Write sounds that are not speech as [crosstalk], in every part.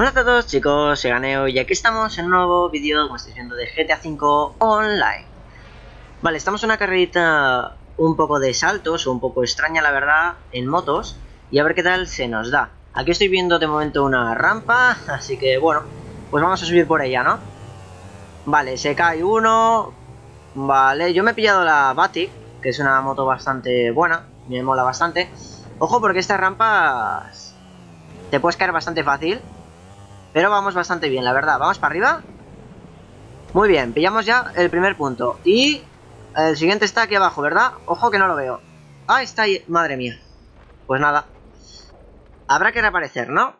Hola a todos chicos, soy Ganeo y aquí estamos en un nuevo vídeo, como estáis viendo, de GTA V Online. Vale, estamos en una carrerita un poco de saltos, un poco extraña la verdad, en motos, y a ver qué tal se nos da. Aquí estoy viendo de momento una rampa, [laughs] así que bueno, pues vamos a subir por ella, ¿no? Vale, se cae uno, vale, yo me he pillado la Batik, que es una moto bastante buena, me mola bastante. Ojo porque estas rampas te puedes caer bastante fácil. Pero vamos bastante bien, la verdad. Vamos para arriba. Muy bien, pillamos ya el primer punto. Y el siguiente está aquí abajo, ¿verdad? Ojo que no lo veo. Ah, está ahí. Madre mía. Pues nada. Habrá que reaparecer, ¿no?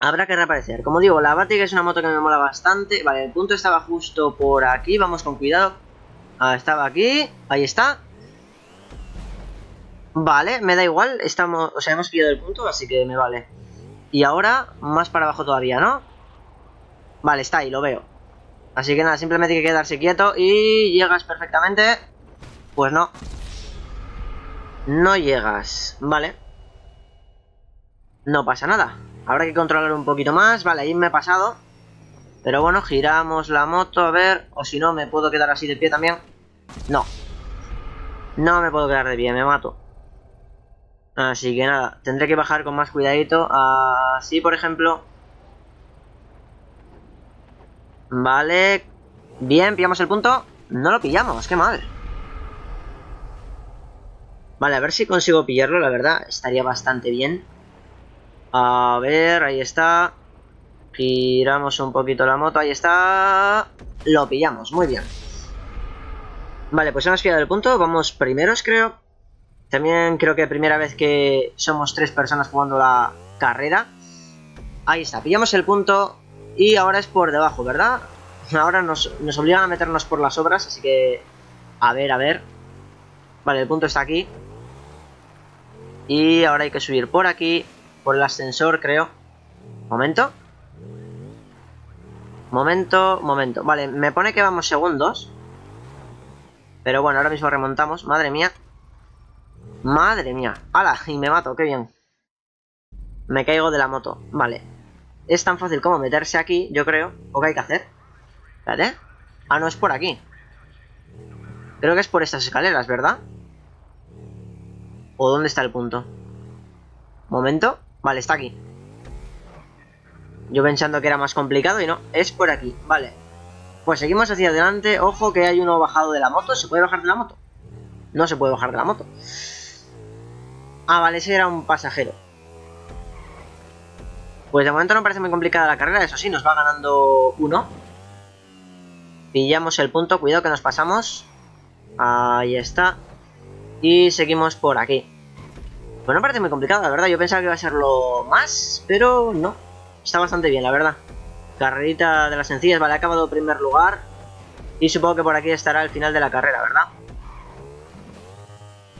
Habrá que reaparecer. Como digo, la Batik es una moto que me mola bastante. Vale, el punto estaba justo por aquí. Vamos con cuidado. Ah, estaba aquí. Ahí está. Vale, me da igual. Estamos, o sea, hemos pillado el punto, así que me vale. Y ahora, más para abajo todavía, ¿no? Vale, está ahí, lo veo. Así que nada, simplemente hay que quedarse quieto y llegas perfectamente. Pues no. No llegas, vale. No pasa nada. Habrá que controlar un poquito más. Vale, ahí me he pasado. Pero bueno, giramos la moto, a ver. O si no, me puedo quedar así de pie también. No. No me puedo quedar de pie, me mato. Así que nada, tendré que bajar con más cuidadito. Así, por ejemplo. Vale. Bien, pillamos el punto. No lo pillamos, qué mal. Vale, a ver si consigo pillarlo, la verdad. Estaría bastante bien. A ver, ahí está. Giramos un poquito la moto, ahí está. Lo pillamos, muy bien. Vale, pues hemos pillado el punto. Vamos primeros, creo. También creo que primera vez que somos tres personas jugando la carrera. Ahí está, pillamos el punto y ahora es por debajo, ¿verdad? Ahora nos, obligan a meternos por las obras, así que... A ver, a ver. Vale, el punto está aquí. Y ahora hay que subir por aquí, por el ascensor, creo. Momento. Momento, momento. Vale, me pone que vamos segundos. Pero bueno, ahora mismo remontamos. Madre mía. Madre mía. ¡Hala! Y me mato, qué bien. Me caigo de la moto. Vale. Es tan fácil como meterse aquí, yo creo. ¿O qué hay que hacer? Espérate. Ah, no, es por aquí. Creo que es por estas escaleras, ¿verdad? ¿O dónde está el punto? Momento. Vale, está aquí. Yo pensando que era más complicado y no. Es por aquí. Vale. Pues seguimos hacia adelante. Ojo que hay uno bajado de la moto. ¿Se puede bajar de la moto? No se puede bajar de la moto. Ah, vale, ese era un pasajero. Pues de momento no parece muy complicada la carrera, eso sí, nos va ganando uno. Pillamos el punto, cuidado que nos pasamos. Ahí está. Y seguimos por aquí. Pues no parece muy complicado, la verdad. Yo pensaba que iba a ser lo más, pero no. Está bastante bien, la verdad. Carrerita de las sencillas, vale, ha acabado primer lugar. Y supongo que por aquí estará el final de la carrera, ¿verdad?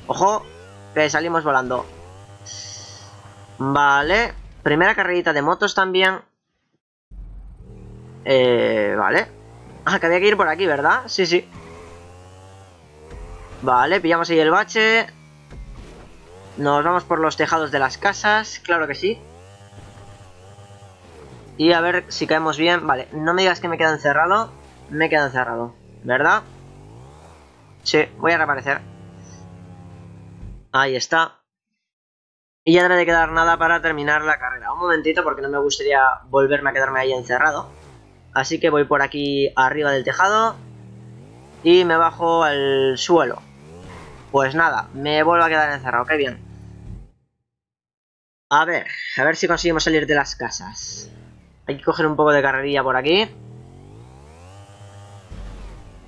Ojo, que salimos volando. Vale. Primera carrerita de motos también. Eh, vale. Ah, que había que ir por aquí, ¿verdad? Sí, sí. Vale, pillamos ahí el bache. Nos vamos por los tejados de las casas. Claro que sí. Y a ver si caemos bien. Vale, no me digas que me queda encerrado. Me queda encerrado. ¿Verdad? Sí, voy a reaparecer. Ahí está. Y ya no de quedar nada para terminar la carrera. Un momentito porque no me gustaría volverme a quedarme ahí encerrado. Así que voy por aquí arriba del tejado. Y me bajo al suelo. Pues nada, me vuelvo a quedar encerrado, qué bien. A ver, a ver si conseguimos salir de las casas. Hay que coger un poco de carrerilla por aquí.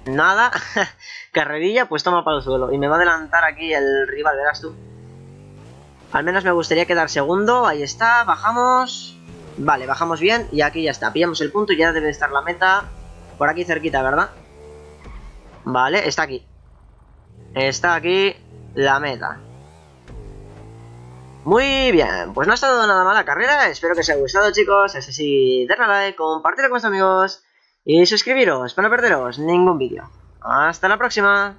Nada. [laughs] Carrerilla, pues toma para el suelo. Y me va a adelantar aquí el rival, verás tú. Al menos me gustaría quedar segundo. Ahí está, bajamos. Vale, bajamos bien. Y aquí ya está. Pillamos el punto y ya debe estar la meta. Por aquí cerquita, ¿verdad? Vale, está aquí. Está aquí la meta. Muy bien, pues no ha estado nada mala carrera, espero que os haya gustado chicos, así, darle like, compartirlo con vuestros amigos y suscribiros para no perderos ningún vídeo. ¡Hasta la próxima!